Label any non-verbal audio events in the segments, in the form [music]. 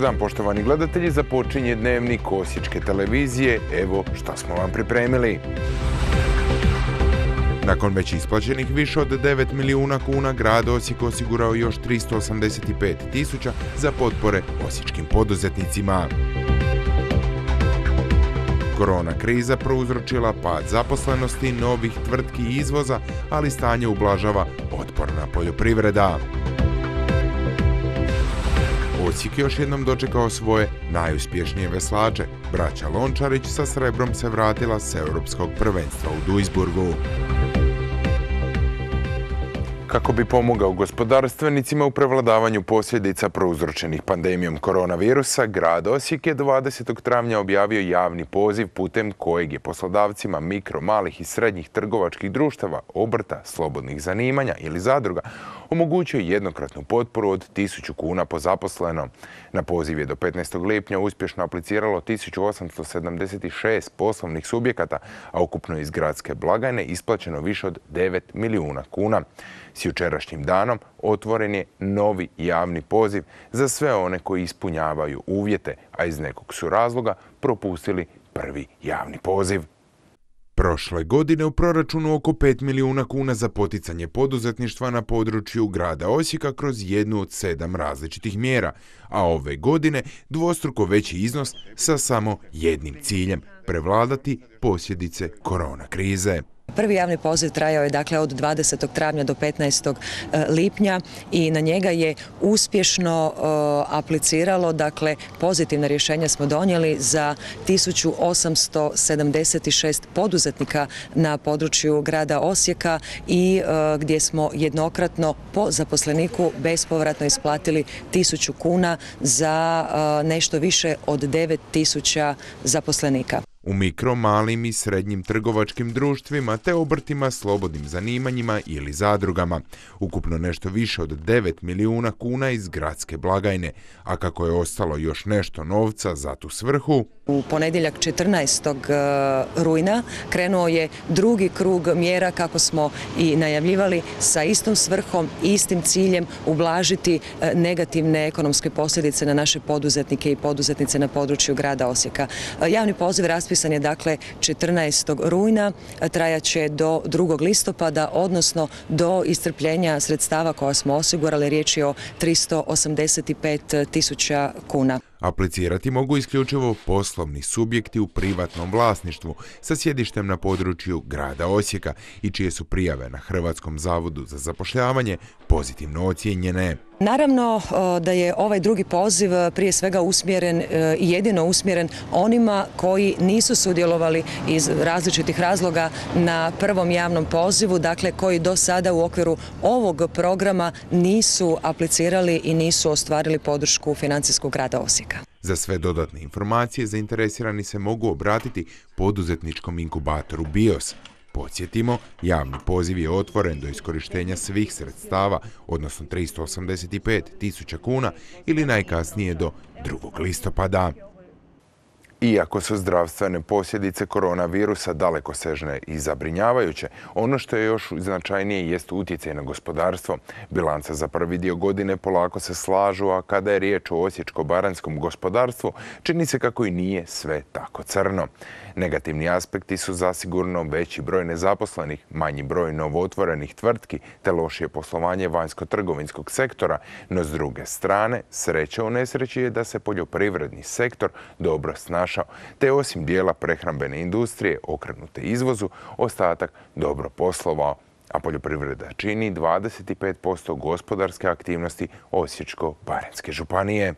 Dobar dan poštovani gledatelji, započinje dnevnik Osječke televizije. Evo šta smo vam pripremili. Nakon već isplaćenih više od 9 milijuna kuna, grad Osijek osigurao još 385 tisuća za potpore osječkim poduzetnicima. Korona kriza prouzročila pad zaposlenosti novih tvrtki i izvoza, ali stanje ublažava otporna poljoprivreda. Osijek još jednom dočekao svoje najuspješnije veslače. Braća Lončarić sa srebrom se vratila s europskog prvenstva u Duisburgu. Kako bi pomogao gospodarstvenicima u prevladavanju posljedica prouzročenih pandemijom koronavirusa, grad Osijek je 20. travnja objavio javni poziv putem kojeg je poslodavcima mikro, malih i srednjih trgovačkih društava, obrta, slobodnih zanimanja ili zadruga omogućio jednokratnu potporu od 1000 kuna po zaposlenom. Na poziv je do 15. lipnja uspješno apliciralo 1876 poslovnih subjekata, a ukupno iz gradske blagajne isplaćeno više od 9 milijuna kuna. S jučerašnjim danom otvoren je novi javni poziv za sve one koji ispunjavaju uvjete, a iz nekog su razloga propustili prvi javni poziv. Prošle godine u proračunu oko 5 milijuna kuna za poticanje poduzetništva na području grada Osijeka kroz jednu od sedam različitih mjera, a ove godine dvostruko veći iznos sa samo jednim ciljem – prevladati posljedice korona krize. Prvi javni poziv trajao je dakle od 20. travnja do 15. E, lipnja i na njega je uspješno e, apliciralo, dakle pozitivna rješenja smo donijeli za 1876 poduzetnika na području grada Osijeka i e, gdje smo jednokratno po zaposleniku bespovratno isplatili 1000 kuna za nešto više od 9000 zaposlenika u mikro, malim i srednjim trgovačkim društvima te obrtima slobodnim zanimanjima ili zadrugama. Ukupno nešto više od 9 milijuna kuna iz gradske blagajne, a kako je ostalo još nešto novca za tu svrhu, u ponedjeljak 14. E, rujna krenuo je drugi krug mjera kako smo i najavljivali sa istom svrhom i istim ciljem ublažiti e, negativne ekonomske posljedice na naše poduzetnike i poduzetnice na području grada Osijeka. E, javni poziv raspisan je dakle 14. rujna, trajaće do 2. listopada, odnosno do istrpljenja sredstava koja smo osigurali, riječ je o 385 tisuća kuna. Aplicirati mogu isključivo poslovni subjekti u privatnom vlasništvu sa sjedištem na području grada Osijeka i čije su prijave na Hrvatskom zavodu za zapošljavanje pozitivno ocijenjene. Naravno da je ovaj drugi poziv e, prije svega usmjeren e, i jedino usmjeren onima koji nisu sudjelovali iz različitih razloga na prvom javnom pozivu, dakle koji do sada u okviru ovog programa nisu aplicirali i nisu ostvarili podršku financijskog grada Osijeka. Za sve dodatne informacije zainteresirani se mogu obratiti poduzetničkom inkubatoru BIOS Podsjetimo, javni poziv je otvoren do iskorištenja svih sredstava, odnosno 385 tisuća kuna ili najkasnije do 2. listopada. Iako su zdravstvene posljedice koronavirusa daleko sežne i zabrinjavajuće, ono što je još značajnije jest utjecaj na gospodarstvo. Bilanca za prvi dio godine polako se slažu, a kada je riječ o osječko-baranskom gospodarstvu, čini se kako i nije sve tako crno. Negativni aspekti su zasigurno veći broj nezaposlenih, manji broj novootvorenih tvrtki te lošije poslovanje vanjsko-trgovinskog sektora, no s druge strane, sreća u nesreći je da se poljoprivredni sektor dobro snašao, te osim dijela prehrambene industrije okrenute izvozu, ostatak dobro poslovao a poljoprivreda čini 25% gospodarske aktivnosti Osječko-Barenske županije.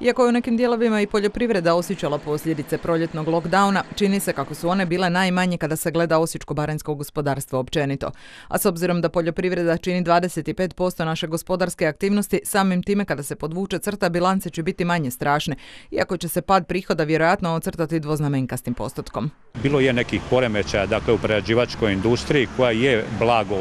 Iako je u nekim dijelovima i poljoprivreda osjećala posljedice proljetnog lockdowna, čini se kako su one bile najmanje kada se gleda osječko-baranjsko gospodarstvo općenito. A s obzirom da poljoprivreda čini 25% naše gospodarske aktivnosti, samim time kada se podvuče crta, bilance će biti manje strašne, iako će se pad prihoda vjerojatno ocrtati dvoznamenkastim postotkom. Bilo je nekih poremećaja dakle, u prerađivačkoj industriji koja je blago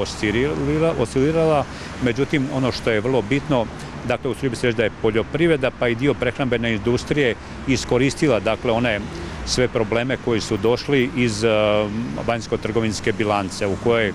oscilirala, međutim ono što je vrlo bitno Dakle, u bi se reći da je poljoprivreda pa i dio prehrambene industrije iskoristila dakle one sve probleme koji su došli iz uh, vanjsko-trgovinske bilance u kojoj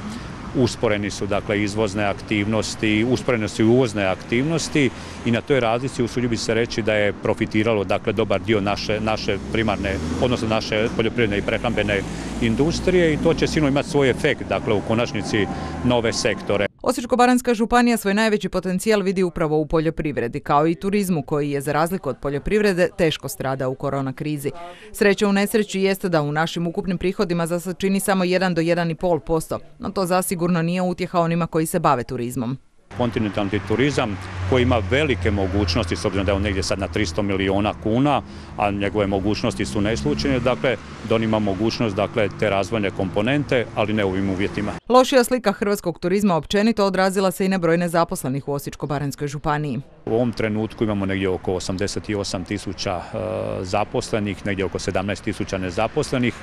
usporeni su dakle izvozne aktivnosti, usporene su i uvozne aktivnosti i na toj razlici usudio bi se reći da je profitiralo dakle dobar dio naše, naše primarne, odnosno naše poljoprivredne i prehrambene industrije i to će sigurno imati svoj efekt dakle u konačnici nove sektore. Osječko-baranjska županija svoj najveći potencijal vidi upravo u poljoprivredi, kao i turizmu koji je za razliku od poljoprivrede teško strada u korona krizi. Sreća u nesreći jeste da u našim ukupnim prihodima za sad čini samo 1 do 1,5%, no to zasigurno nije utjeha onima koji se bave turizmom kontinentalni turizam koji ima velike mogućnosti, s obzirom da je on negdje sad na 300 miliona kuna, a njegove mogućnosti su neslučene, dakle, da on ima mogućnost dakle, te razvojne komponente, ali ne u ovim uvjetima. Lošija slika hrvatskog turizma općenito odrazila se i na broj nezaposlenih u Osječko-baranjskoj županiji. U ovom trenutku imamo negdje oko 88 tisuća e, zaposlenih, negdje oko 17 tisuća nezaposlenih.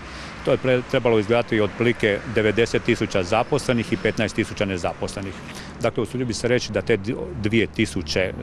To je trebalo izgledati otprilike 90 tisuća zaposlenih i 15 tisuća nezaposlenih. Dakle, usudio bi se reći da te dvije tisuće e,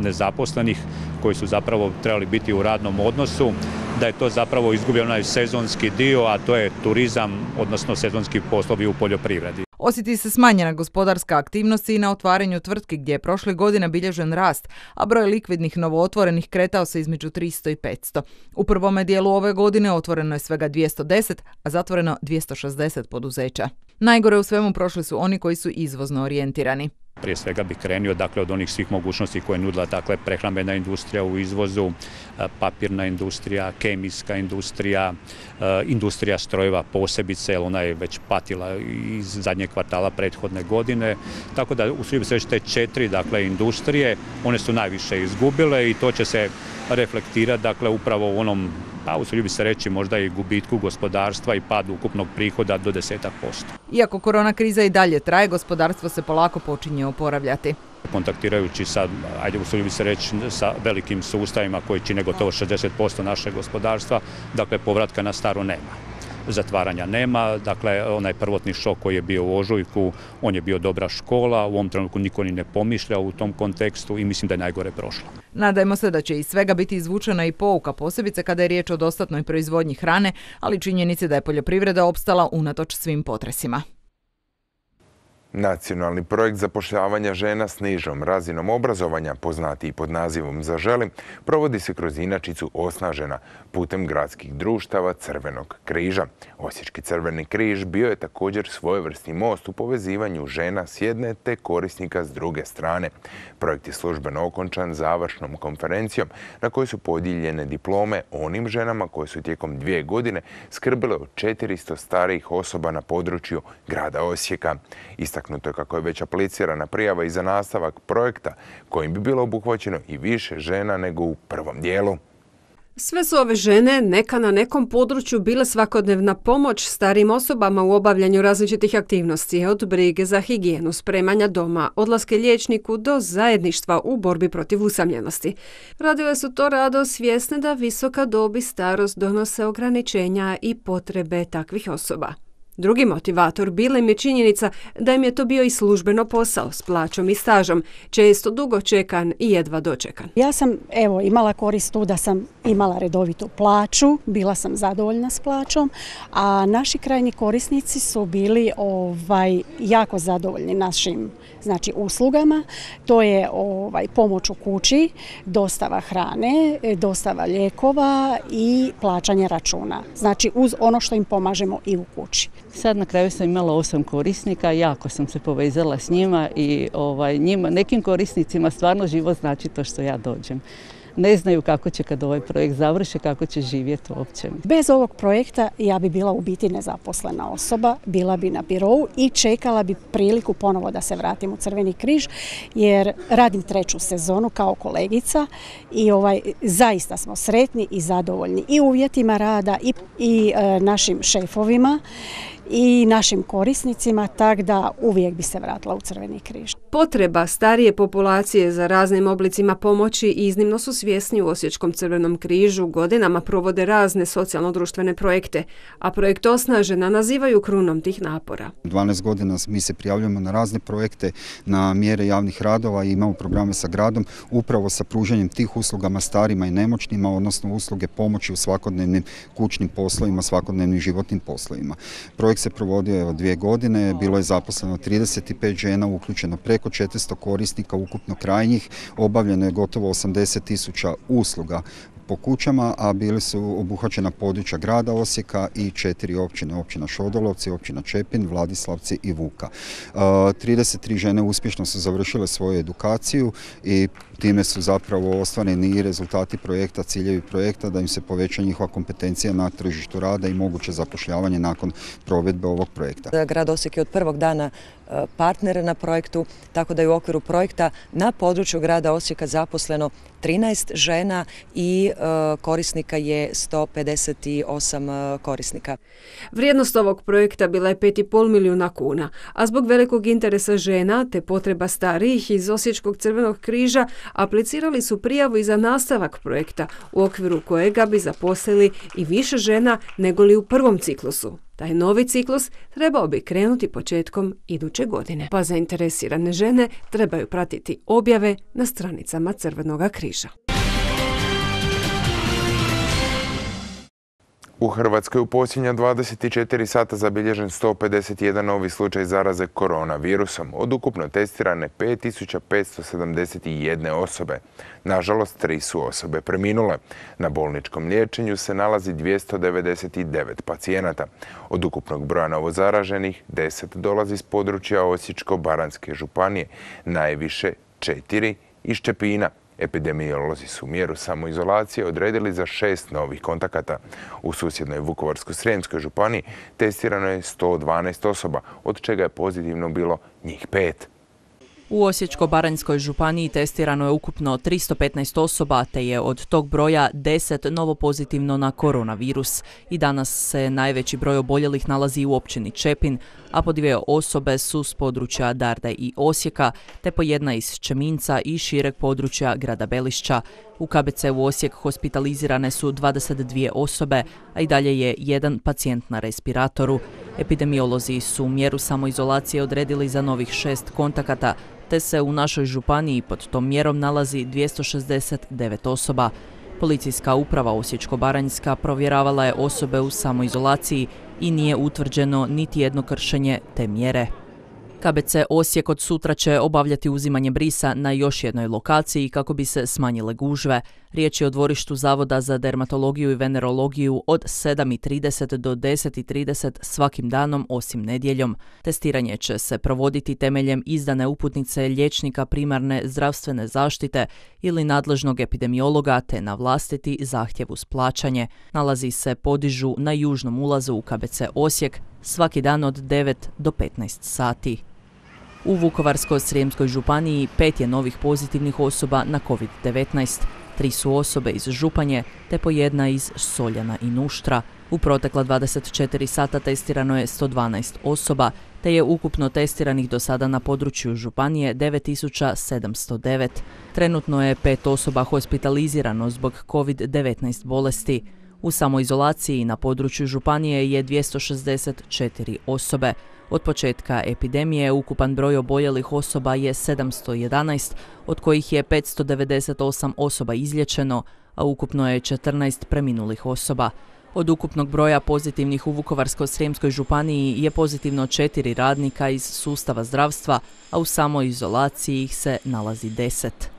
nezaposlenih koji su zapravo trebali biti u radnom odnosu, da je to zapravo izgubio onaj sezonski dio, a to je turizam, odnosno sezonski poslovi u poljoprivredi. Osjeti se smanjena gospodarska aktivnost i na otvaranju tvrtki gdje je prošle godine bilježen rast, a broj likvidnih novootvorenih kretao se između 300 i 500. U prvome dijelu ove godine otvoreno je svega 210, a zatvoreno 260 poduzeća. Najgore u svemu prošli su oni koji su izvozno orijentirani. Prije svega bih krenio dakle, od onih svih mogućnosti koje je nudila dakle, prehrambena industrija u izvozu, e, papirna industrija, kemijska industrija, e, industrija strojeva posebice, jer ona je već patila iz zadnjeg kvartala prethodne godine. Tako da u bi se te četiri dakle, industrije, one su najviše izgubile i to će se reflektirati dakle, upravo u onom a usudio bi se reći možda i gubitku gospodarstva i padu ukupnog prihoda do desetak posto. Iako korona kriza i dalje traje, gospodarstvo se polako počinje oporavljati. Kontaktirajući sa, ajde usudio se reći, sa velikim sustavima koji čine gotovo 60% našeg gospodarstva, dakle povratka na staro nema zatvaranja nema. Dakle, onaj prvotni šok koji je bio u Ožujku, on je bio dobra škola, u ovom trenutku niko ni ne pomišlja u tom kontekstu i mislim da je najgore prošlo. Nadajmo se da će iz svega biti izvučena i pouka, posebice kada je riječ o dostatnoj proizvodnji hrane, ali činjenici da je poljoprivreda opstala unatoč svim potresima. Nacionalni projekt zapošljavanja žena s nižom razinom obrazovanja, poznati i pod nazivom Zaželi, provodi se kroz inačicu Osnažena putem gradskih društava Crvenog križa. Osječki Crveni križ bio je također svojevrsni most u povezivanju žena s jedne te korisnika s druge strane. Projekt je službeno okončan završnom konferencijom na kojoj su podijeljene diplome onim ženama koje su tijekom dvije godine skrbile od 400 starijih osoba na području grada Osijeka. Istaknuto kako je već aplicirana prijava i za nastavak projekta kojim bi bilo obuhvaćeno i više žena nego u prvom dijelu. Sve su ove žene neka na nekom području bile svakodnevna pomoć starim osobama u obavljanju različitih aktivnosti, od brige za higijenu, spremanja doma, odlaske liječniku do zajedništva u borbi protiv usamljenosti. Radile su to rado svjesne da visoka dobi starost donose ograničenja i potrebe takvih osoba. Drugi motivator bila im je činjenica da im je to bio i službeno posao s plaćom i stažom, često dugo čekan i jedva dočekan. Ja sam evo imala korist tu da sam imala redovitu plaću, bila sam zadovoljna s plaćom, a naši krajni korisnici su bili ovaj jako zadovoljni našim znači uslugama. To je ovaj pomoć u kući, dostava hrane, dostava lijekova i plaćanje računa. Znači uz ono što im pomažemo i u kući. Sad na kraju sam imala osam korisnika, jako sam se povezala s njima i ovaj, njima, nekim korisnicima stvarno život znači to što ja dođem ne znaju kako će kad ovaj projekt završi, kako će živjeti uopće. Bez ovog projekta ja bi bila u biti nezaposlena osoba, bila bi na birovu i čekala bi priliku ponovo da se vratim u Crveni križ jer radim treću sezonu kao kolegica i ovaj zaista smo sretni i zadovoljni i uvjetima rada i, i e, našim šefovima i našim korisnicima, tak da uvijek bi se vratila u Crveni križ. Potreba starije populacije za raznim oblicima pomoći iznimno su svjesni u Osječkom Crvenom križu, godinama provode razne socijalno-društvene projekte, a projekt Osnažena nazivaju krunom tih napora. 12 godina mi se prijavljujemo na razne projekte, na mjere javnih radova i imamo programe sa gradom upravo sa pružanjem tih uslugama starima i nemoćnima, odnosno usluge pomoći u svakodnevnim kućnim poslovima, svakodnevnim životnim poslovima. Projekt Projekt se provodio evo dvije godine, bilo je zaposleno 35 žena, uključeno preko 400 korisnika, ukupno krajnjih, obavljeno je gotovo 80 tisuća usluga po kućama, a bili su obuhvaćena područja grada Osijeka i četiri općine, općina Šodolovci, općina Čepin, Vladislavci i Vuka. 33 žene uspješno su završile svoju edukaciju i time su zapravo ostvareni i rezultati projekta, ciljevi projekta da im se poveća njihova kompetencija na tržištu rada i moguće zapošljavanje nakon provedbe ovog projekta. Grad Osijek je od prvog dana e, partner na projektu, tako da je u okviru projekta na području grada Osijeka zaposleno 13 žena i e, korisnika je 158 e, korisnika. Vrijednost ovog projekta bila je 5,5 milijuna kuna, a zbog velikog interesa žena te potreba starijih iz Osječkog crvenog križa aplicirali su prijavu i za nastavak projekta u okviru kojega bi zaposlili i više žena nego li u prvom ciklusu. Taj novi ciklus trebao bi krenuti početkom iduće godine, pa zainteresirane žene trebaju pratiti objave na stranicama Crvenog križa. U Hrvatskoj u posljednja 24 sata zabilježen 151 novi slučaj zaraze koronavirusom, od ukupno testirane 5571 osobe. Nažalost, tri su osobe preminule. Na bolničkom liječenju se nalazi 299 pacijenata. Od ukupnog broja novozaraženih 10 dolazi iz područja Osječko-Baranske županije, najviše 4 iz Čepina. Epidemiolozi su mjeru samoizolacije odredili za šest novih kontakata. U susjednoj Vukovarsko-Srijemskoj županiji testirano je 112 osoba, od čega je pozitivno bilo njih pet. U Osječko-Baranjskoj županiji testirano je ukupno 315 osoba, te je od tog broja 10 novo pozitivno na koronavirus. I danas se najveći broj oboljelih nalazi u općini Čepin, a po dvije osobe su s područja Darde i Osijeka, te po jedna iz Čeminca i šireg područja grada Belišća. U KBC u Osijek hospitalizirane su 22 osobe, a i dalje je jedan pacijent na respiratoru. Epidemiolozi su mjeru samoizolacije odredili za novih šest kontakata, te se u našoj županiji pod tom mjerom nalazi 269 osoba. Policijska uprava Osječko-Baranjska provjeravala je osobe u samoizolaciji i nije utvrđeno niti jedno kršenje te mjere. KBC Osijek od sutra će obavljati uzimanje brisa na još jednoj lokaciji kako bi se smanjile gužve. Riječ je o dvorištu Zavoda za dermatologiju i venerologiju od 7.30 do 10.30 svakim danom osim nedjeljom. Testiranje će se provoditi temeljem izdane uputnice liječnika primarne zdravstvene zaštite ili nadležnog epidemiologa te na vlastiti zahtjev uz plaćanje. Nalazi se podižu na južnom ulazu u KBC Osijek svaki dan od 9 do 15 sati. U Vukovarsko-Srijemskoj županiji pet je novih pozitivnih osoba na COVID-19. Tri su osobe iz Županje, te po jedna iz Soljana i Nuštra. U protekla 24 sata testirano je 112 osoba, te je ukupno testiranih do sada na području Županije 9709. Trenutno je pet osoba hospitalizirano zbog COVID-19 bolesti. U samoizolaciji na području Županije je 264 osobe. Od početka epidemije ukupan broj oboljelih osoba je 711, od kojih je 598 osoba izlječeno, a ukupno je 14 preminulih osoba. Od ukupnog broja pozitivnih u Vukovarsko-Srijemskoj županiji je pozitivno četiri radnika iz sustava zdravstva, a u samoj izolaciji ih se nalazi deset.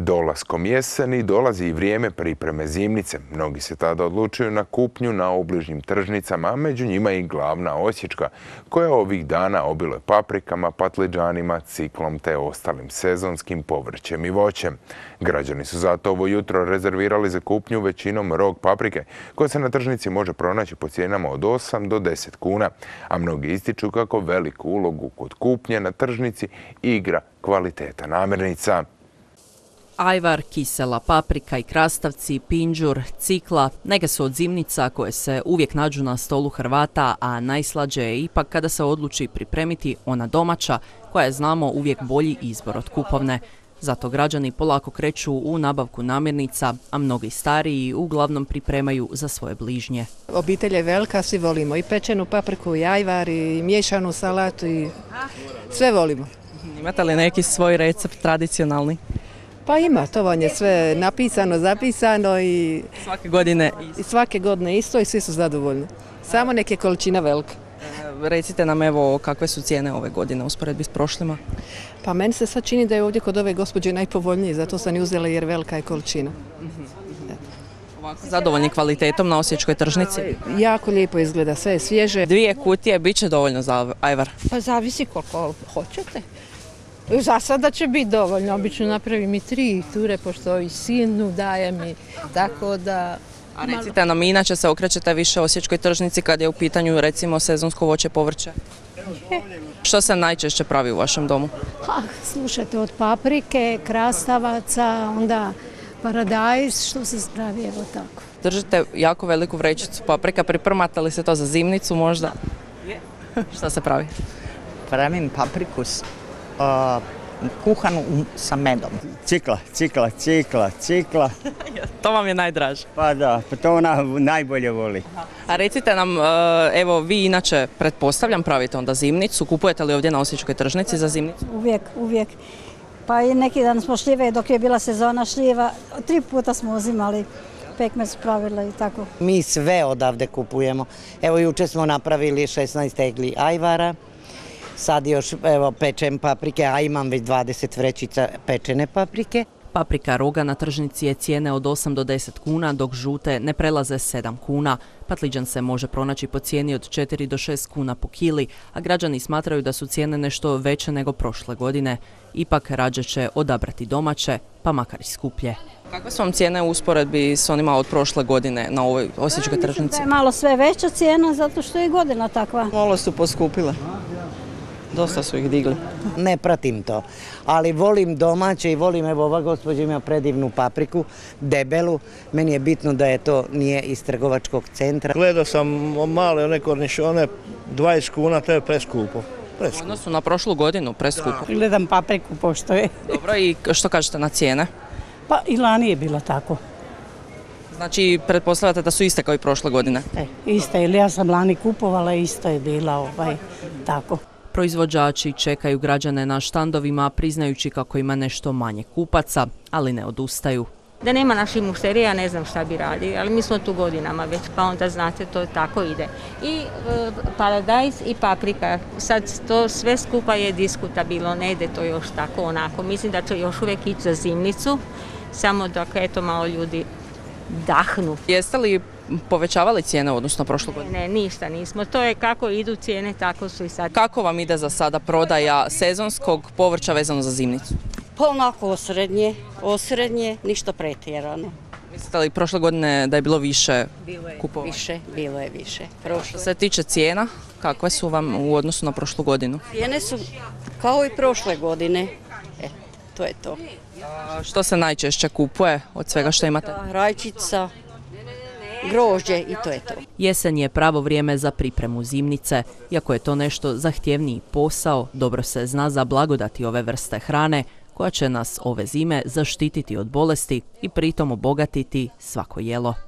Dolaskom jeseni dolazi i vrijeme pripreme zimnice. Mnogi se tada odlučuju na kupnju na obližnjim tržnicama, a među njima i glavna Osječka, koja ovih dana obiluje paprikama, patliđanima, ciklom te ostalim sezonskim povrćem i voćem. Građani su zato ovo jutro rezervirali za kupnju većinom rog paprike, koja se na tržnici može pronaći po cijenama od 8 do 10 kuna, a mnogi ističu kako veliku ulogu kod kupnje na tržnici igra kvaliteta namirnica ajvar, kisela paprika i krastavci, pinđur, cikla, neke su od zimnica koje se uvijek nađu na stolu Hrvata, a najslađe je ipak kada se odluči pripremiti ona domaća, koja je znamo uvijek bolji izbor od kupovne. Zato građani polako kreću u nabavku namirnica, a mnogi stariji uglavnom pripremaju za svoje bližnje. Obitelj je velika, svi volimo i pečenu papriku, i ajvar, i miješanu salatu, i sve volimo. Imate li neki svoj recept tradicionalni? Pa ima, to vam je sve napisano, zapisano i, Svake godine i svake godine isto i svi su zadovoljni. Samo neke količina velika. Recite nam evo kakve su cijene ove godine u usporedbi s prošlima. Pa meni se sad čini da je ovdje kod ove gospođe najpovoljniji, zato sam i uzela jer velika je količina. Ovako zadovoljni kvalitetom na Osječkoj tržnici. Jako lijepo izgleda, sve je svježe. Dvije kutije bit će dovoljno za ajvar. Pa zavisi koliko hoćete. Za sada će biti dovoljno, obično napravim i tri ture, pošto i sinu dajem i tako da... A recite nam, inače se okrećete više Osječkoj tržnici kad je u pitanju recimo sezonsko voće povrće. Što se najčešće pravi u vašem domu? Ha, slušajte, od paprike, krastavaca, onda paradajz, što se spravi, evo tako. Držite jako veliku vrećicu paprika, pripremate li se to za zimnicu možda? Što se pravi? Pravim paprikus kuhanu u- sa medom. Cikla, cikla, cikla, cikla. [laughs] To vam je najdraže. Pa da, pa to ona najbolje voli. A recite nam, e, evo vi inače pretpostavljam pravite onda zimnicu, kupujete li ovdje na Osječkoj tržnici za zimnicu? Uvijek, uvijek. Pa i neki dan smo šljive, dok je bila sezona šljiva, tri puta smo uzimali pekmez pravila i tako. Mi sve odavde kupujemo. Evo juče smo napravili 16 tegli ajvara. Sad još evo pečem paprike, a imam već 20 vrećica pečene paprike. Paprika roga na tržnici je cijene od 8 do 10 kuna, dok žute ne prelaze 7 kuna. Patliđan se može pronaći po cijeni od 4 do 6 kuna po kili, a građani smatraju da su cijene nešto veće nego prošle godine. Ipak rađe će odabrati domaće, pa makar i skuplje. Kakve su vam cijene u usporedbi s onima od prošle godine na ovoj osječkoj tržnici? Da je malo sve veća cijena zato što je i godina takva. Malo su poskupile. Dosta su ih digli. Ne pratim to, ali volim domaće i volim, evo ova gospođa ima predivnu papriku, debelu. Meni je bitno da je to nije iz trgovačkog centra. Gledao sam male one kornišone, 20 kuna, to je preskupo. U Preskupo. odnosu na prošlu godinu preskupo. Gledam papriku pošto je. [laughs] Dobro, i što kažete na cijene? Pa i lani je bilo tako. Znači, pretpostavljate da su iste kao i prošle godine? E, isto, ili ja sam lani kupovala, isto je bila ovaj, tako. Proizvođači čekaju građane na štandovima, priznajući kako ima nešto manje kupaca, ali ne odustaju. Da nema naših mušterija, ne znam šta bi radili, ali mi smo tu godinama već, pa onda znate, to tako ide. I e, paradajz i paprika, sad to sve skupa je diskutabilno, ne ide to još tako onako. Mislim da će još uvijek ići za zimnicu, samo dok eto malo ljudi dahnu. Jeste li povećavali cijene na prošlu godinu? Ne, ništa nismo. To je kako idu cijene, tako su i sad. Kako vam ide za sada prodaja sezonskog povrća vezano za zimnicu? Pa onako osrednje, osrednje, ništa pretjerano. Mislite li prošle godine da je bilo više kupovanja? Više, bilo je više. Što Prošlo. se tiče cijena, kakve su vam u odnosu na prošlu godinu? Cijene su kao i prošle godine. E, to je to. A Što se najčešće kupuje od svega što imate? Rajčica, grožđe i to je to. Jesen je pravo vrijeme za pripremu zimnice. Iako je to nešto zahtjevniji posao, dobro se zna za blagodati ove vrste hrane, koja će nas ove zime zaštititi od bolesti i pritom obogatiti svako jelo.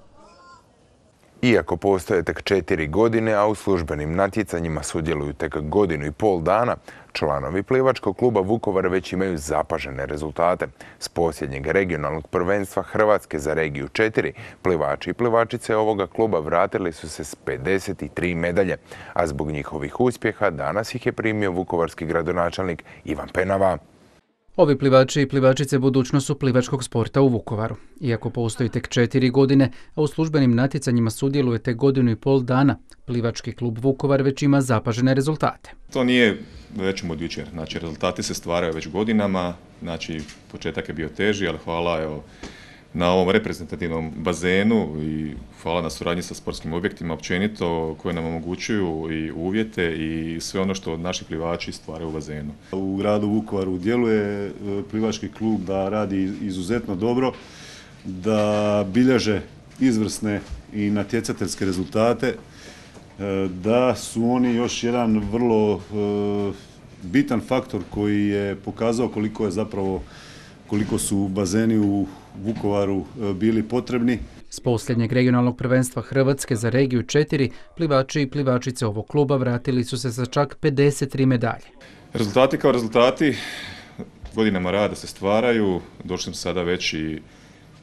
Iako postoje tek četiri godine, a u službenim natjecanjima sudjeluju tek godinu i pol dana, članovi plivačkog kluba Vukovar već imaju zapažene rezultate. S posljednjeg regionalnog prvenstva Hrvatske za regiju 4, plivači i plivačice ovoga kluba vratili su se s 53 medalje, a zbog njihovih uspjeha danas ih je primio vukovarski gradonačelnik Ivan Penava. Ovi plivači i plivačice budućnost su plivačkog sporta u Vukovaru. Iako postoji tek četiri godine, a u službenim natjecanjima sudjeluje tek godinu i pol dana, plivački klub Vukovar već ima zapažene rezultate. To nije rećemo od jučer, znači rezultati se stvaraju već godinama, znači početak je bio teži, ali hvala evo, na ovom reprezentativnom bazenu i hvala na suradnji sa sportskim objektima općenito koje nam omogućuju i uvjete i sve ono što naši plivači stvaraju u bazenu. U gradu Vukovaru djeluje e, plivački klub da radi izuzetno dobro, da bilježe izvrsne i natjecateljske rezultate, e, da su oni još jedan vrlo e, bitan faktor koji je pokazao koliko je zapravo koliko su bazeni u Vukovaru e, bili potrebni. S posljednjeg regionalnog prvenstva Hrvatske za regiju 4, plivači i plivačice ovog kluba vratili su se sa čak 53 medalje. Rezultati kao rezultati, godinama rada se stvaraju, došli smo sada već i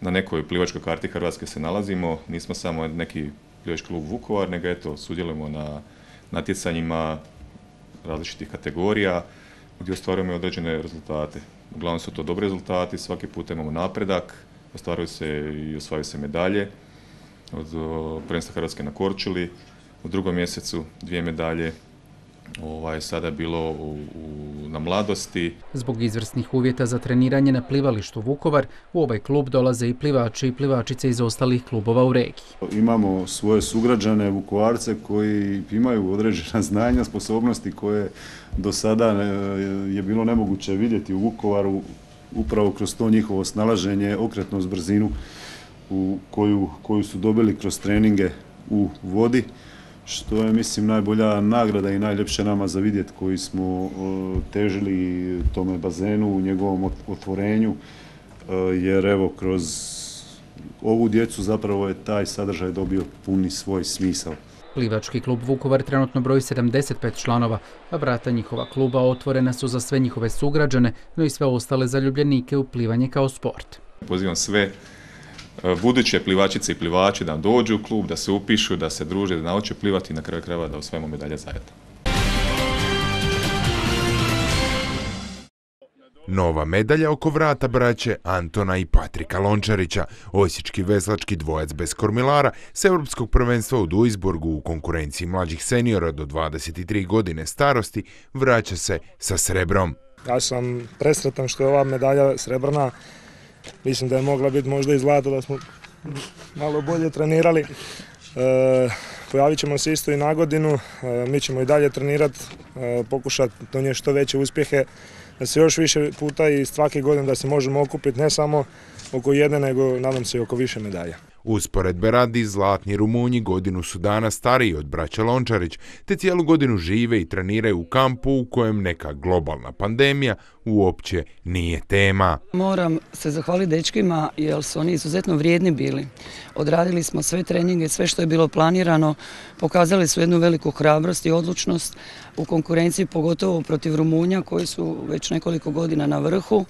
na nekoj plivačkoj karti Hrvatske se nalazimo, nismo samo neki plivački klub Vukovar, nego eto, sudjelujemo na natjecanjima različitih kategorija gdje ostvarujemo određene rezultate. Uglavnom su to dobri rezultati, svaki put imamo napredak, ostvaruju se i osvajaju se medalje. Od prvenstva Hrvatske na Korčuli, u drugom mjesecu dvije medalje, ovaj, sada je bilo u, na mladosti. Zbog izvrsnih uvjeta za treniranje na plivalištu Vukovar, u ovaj klub dolaze i plivači i plivačice iz ostalih klubova u regiji. Imamo svoje sugrađane Vukovarce koji imaju određena [laughs] znanja, sposobnosti koje do sada je bilo nemoguće vidjeti u Vukovaru upravo kroz to njihovo snalaženje, okretnost, brzinu u koju, koju su dobili kroz treninge u vodi što je mislim najbolja nagrada i najljepše nama za vidjet koji smo težili tome bazenu u njegovom otvorenju e, jer evo kroz ovu djecu zapravo je taj sadržaj dobio puni svoj smisao. Plivački klub Vukovar trenutno broji 75 članova, a vrata njihova kluba otvorena su za sve njihove sugrađane, no i sve ostale zaljubljenike u plivanje kao sport. Pozivam sve buduće plivačice i plivači da dođu u klub, da se upišu, da se druže, da nauče plivati i na kraju krajeva da osvojimo medalje zajedno. Nova medalja oko vrata braće Antona i Patrika Lončarića, osječki veslački dvojac bez kormilara s Europskog prvenstva u Duisburgu u konkurenciji mlađih seniora do 23 godine starosti vraća se sa srebrom. Ja sam presretan što je ova medalja srebrna Mislim da je mogla biti možda i zlato da smo malo bolje trenirali. E, pojavit ćemo se isto i na godinu, e, mi ćemo i dalje trenirati, e, pokušati donijeti što veće uspjehe, da se još više puta i svake godine da se možemo okupiti ne samo oko jedne, nego nadam se i oko više medalja. Usporedbe radi, zlatni Rumunji godinu su dana stariji od braća Lončarić, te cijelu godinu žive i treniraju u kampu u kojem neka globalna pandemija uopće nije tema. Moram se zahvaliti dečkima jer su oni izuzetno vrijedni bili. Odradili smo sve treninge, sve što je bilo planirano, pokazali su jednu veliku hrabrost i odlučnost u konkurenciji, pogotovo protiv Rumunja koji su već nekoliko godina na vrhu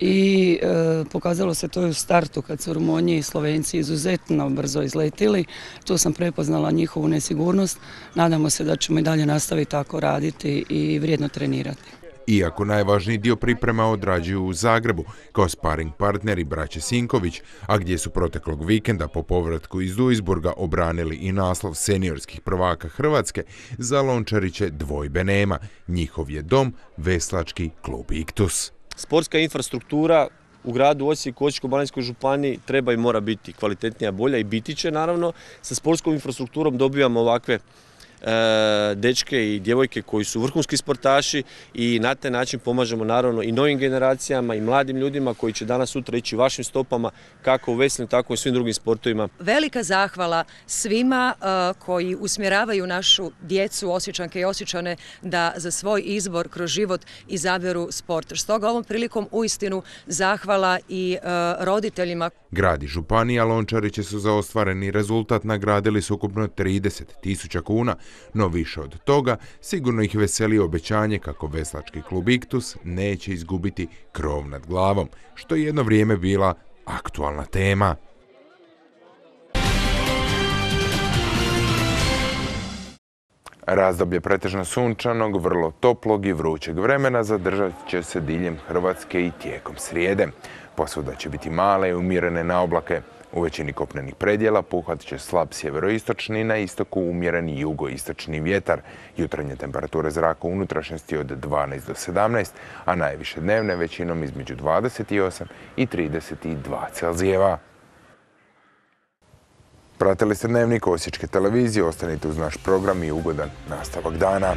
i e, pokazalo se to i u startu kad su Rumunji i Slovenci izuzetno brzo izletili. Tu sam prepoznala njihovu nesigurnost. Nadamo se da ćemo i dalje nastaviti tako raditi i vrijedno trenirati. Iako najvažniji dio priprema odrađuju u Zagrebu kao sparing partneri braće Sinković, a gdje su proteklog vikenda po povratku iz Duisburga obranili i naslov seniorskih prvaka Hrvatske, za Lončariće dvojbe nema. Njihov je dom Veslački klub Iktus. Sportska infrastruktura u gradu Osijeku, Osječko-baranjskoj županiji treba i mora biti kvalitetnija, bolja i biti će naravno. Sa sportskom infrastrukturom dobivamo ovakve dečke i djevojke koji su vrhunski sportaši i na taj način pomažemo naravno i novim generacijama i mladim ljudima koji će danas sutra ići vašim stopama kako u veslinu tako i svim drugim sportovima. Velika zahvala svima e, koji usmjeravaju našu djecu, osjećanke i osjećane da za svoj izbor kroz život izaberu sport. Stoga ovom prilikom uistinu zahvala i e, roditeljima. Gradi Županija Lončariće su za ostvareni rezultat nagradili su ukupno 30 tisuća kuna, no više od toga sigurno ih veseli obećanje kako veslački klub Iktus neće izgubiti krov nad glavom, što je jedno vrijeme bila aktualna tema. Razdoblje pretežno sunčanog, vrlo toplog i vrućeg vremena zadržat će se diljem Hrvatske i tijekom srijede. Posvuda će biti male i umjerene na oblake. U većini kopnenih predjela puhat će slab sjeveroistočni, na istoku umjereni jugoistočni vjetar. Jutranje temperature zraka unutrašnjosti od 12 do 17, a najviše dnevne većinom između 28 i 32 Celzijeva. Pratili ste dnevnik Osječke televizije, ostanite uz naš program i ugodan nastavak dana.